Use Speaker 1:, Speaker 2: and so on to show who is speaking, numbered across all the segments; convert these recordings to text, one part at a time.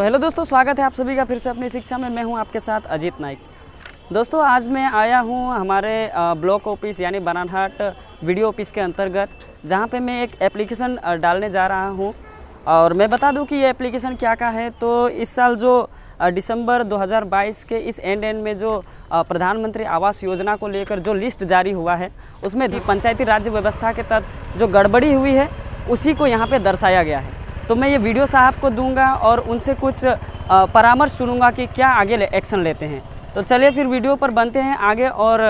Speaker 1: तो हेलो दोस्तों, स्वागत है आप सभी का फिर से अपनी शिक्षा में। मैं हूँ आपके साथ अजीत नाइक। दोस्तों, आज मैं आया हूँ हमारे ब्लॉक ऑफ़िस यानी बनानहाट वीडियो ऑफ़िस के अंतर्गत, जहाँ पे मैं एक एप्लीकेशन डालने जा रहा हूँ। और मैं बता दूँ कि ये एप्लीकेशन क्या का है तो इस साल जो दिसंबर 2022 के इस एंड एंड में जो प्रधानमंत्री आवास योजना को लेकर जो लिस्ट जारी हुआ है, उसमें पंचायती राज्य व्यवस्था के तहत जो गड़बड़ी हुई है, उसी को यहाँ पे दर्शाया गया है। तो मैं ये वीडियो साहब को दूँगा और उनसे कुछ परामर्श सुनूँगा कि क्या आगे ले, एक्शन लेते हैं। तो चलिए फिर वीडियो पर बनते हैं आगे और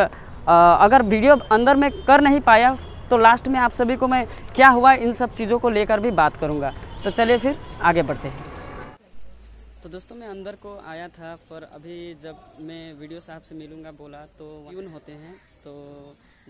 Speaker 1: अगर वीडियो अंदर में कर नहीं पाया तो लास्ट में आप सभी को मैं क्या हुआ इन सब चीज़ों को लेकर भी बात करूँगा। तो चलिए फिर आगे बढ़ते हैं। तो दोस्तों मैं अंदर को आया था पर अभी जब मैं वीडियो साहब से मिलूँगा बोला तो यून होते हैं तो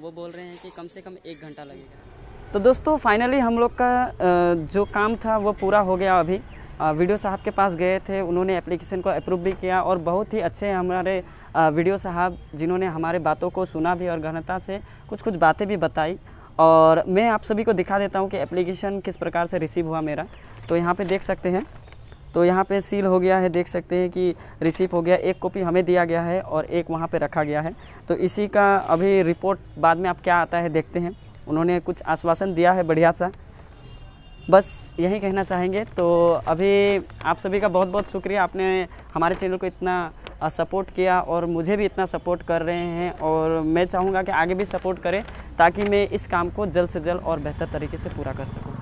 Speaker 1: वो बोल रहे हैं कि कम से कम एक घंटा लगेगा। तो दोस्तों फाइनली हम लोग का जो काम था वो पूरा हो गया अभी। वीडियो साहब के पास गए थे, उन्होंने एप्लीकेशन को अप्रूव भी किया और बहुत ही अच्छे हमारे वीडियो साहब जिन्होंने हमारे बातों को सुना भी और गहनता से कुछ कुछ बातें भी बताई। और मैं आप सभी को दिखा देता हूँ कि एप्लीकेशन किस प्रकार से रिसीव हुआ मेरा। तो यहाँ पे देख सकते हैं। तो यहाँ पे सील हो गया है, देख सकते हैं कि रिसीव हो गया। एक कॉपी हमें दिया गया है और एक वहाँ पे रखा गया है। तो इसी का अभी रिपोर्ट बाद में आप क्या आता है देखते हैं। उन्होंने कुछ आश्वासन दिया है बढ़िया सा। बस यही कहना चाहेंगे तो अभी आप सभी का बहुत बहुत शुक्रिया। आपने हमारे चैनल को इतना सपोर्ट किया और मुझे भी इतना सपोर्ट कर रहे हैं और मैं चाहूँगा कि आगे भी सपोर्ट करें ताकि मैं इस काम को जल्द से जल्द और बेहतर तरीके से पूरा कर सकूँ।